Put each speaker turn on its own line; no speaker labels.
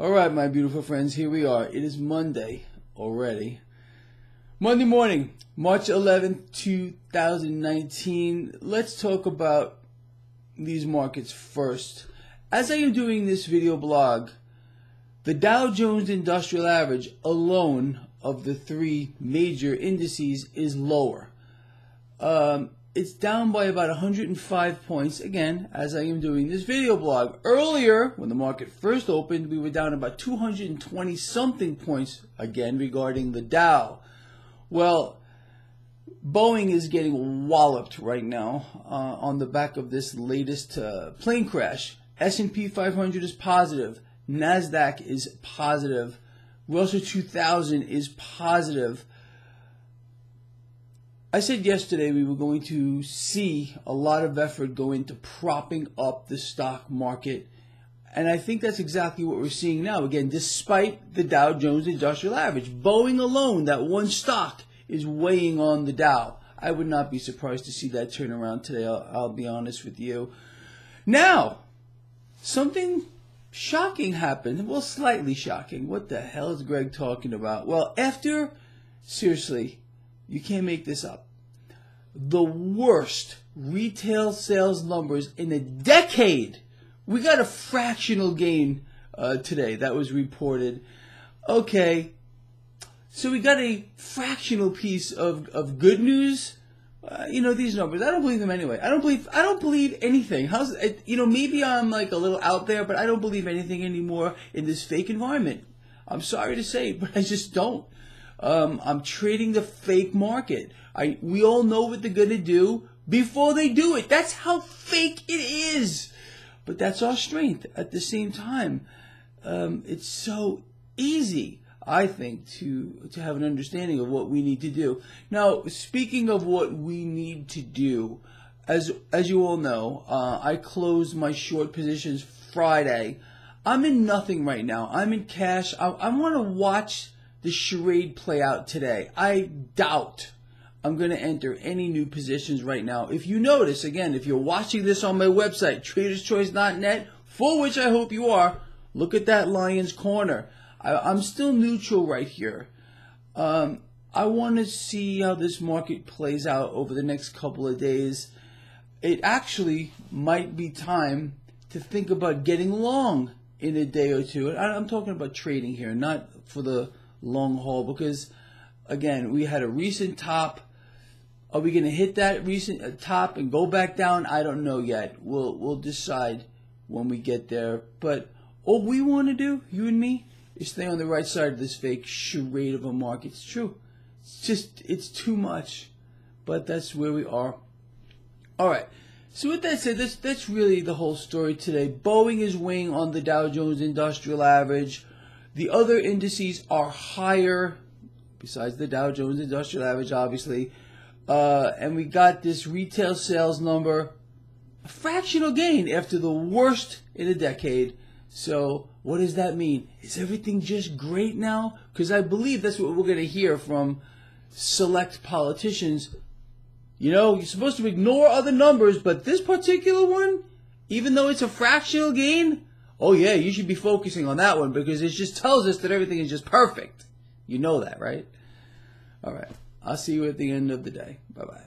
All right, my beautiful friends, here we are. It is Monday already. Monday morning, March 11th, 2019. Let's talk about these markets first. As I am doing this video blog, the Dow Jones Industrial Average alone of the three major indices is lower. Um, it's down by about 105 points, again, as I am doing this video blog. Earlier, when the market first opened, we were down about 220 something points, again, regarding the Dow. Well, Boeing is getting walloped right now uh, on the back of this latest uh, plane crash. S&P 500 is positive. NASDAQ is positive. Russell 2000 is positive. I said yesterday we were going to see a lot of effort go into propping up the stock market. And I think that's exactly what we're seeing now. Again, despite the Dow Jones Industrial Average, Boeing alone, that one stock, is weighing on the Dow. I would not be surprised to see that turn around today. I'll, I'll be honest with you. Now, something shocking happened. Well, slightly shocking. What the hell is Greg talking about? Well, after, seriously, you can't make this up. The worst retail sales numbers in a decade. We got a fractional gain uh, today that was reported. Okay, so we got a fractional piece of, of good news. Uh, you know these numbers. I don't believe them anyway. I don't believe. I don't believe anything. How's it, you know? Maybe I'm like a little out there, but I don't believe anything anymore in this fake environment. I'm sorry to say, but I just don't. Um, I'm trading the fake market. I we all know what they're gonna do before they do it. That's how fake it is. But that's our strength. At the same time, um, it's so easy, I think, to to have an understanding of what we need to do. Now, speaking of what we need to do, as as you all know, uh, I closed my short positions Friday. I'm in nothing right now. I'm in cash. I, I want to watch the charade play out today. I doubt I'm going to enter any new positions right now. If you notice, again, if you're watching this on my website, traderschoice.net, for which I hope you are, look at that lion's corner. I, am still neutral right here. Um, I want to see how this market plays out over the next couple of days. It actually might be time to think about getting long in a day or two. I'm talking about trading here, not for the long haul because again, we had a recent top. Are we going to hit that recent uh, top and go back down? I don't know yet. We'll we'll decide when we get there. But all we want to do, you and me, is stay on the right side of this fake charade of a market. It's true. It's just it's too much, but that's where we are. All right. So with that said, that's that's really the whole story today. Boeing is weighing on the Dow Jones Industrial Average. The other indices are higher, besides the Dow Jones Industrial Average, obviously. Uh, and we got this retail sales number, a fractional gain after the worst in a decade. So, what does that mean? Is everything just great now? Because I believe that's what we're going to hear from select politicians. You know, you're supposed to ignore other numbers, but this particular one, even though it's a fractional gain, oh yeah, you should be focusing on that one because it just tells us that everything is just perfect. You know that, right? All right. I'll see you at the end of the day. Bye bye.